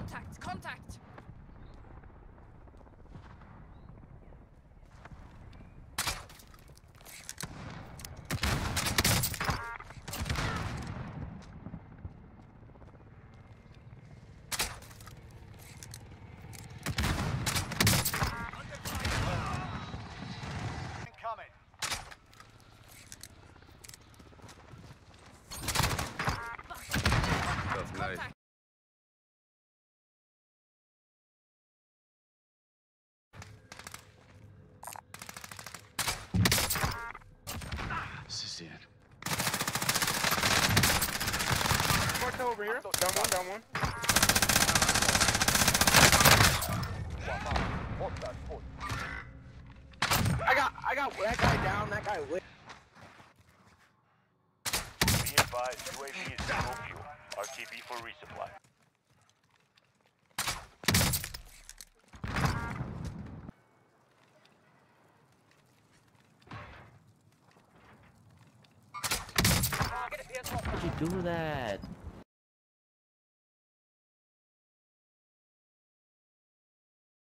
Contact! Contact! This is it. Marked over here. Down one, down one. I got, I got that guy down. That guy lit. Be advised, UAV is full fuel. RTB for resupply. How'd you do that?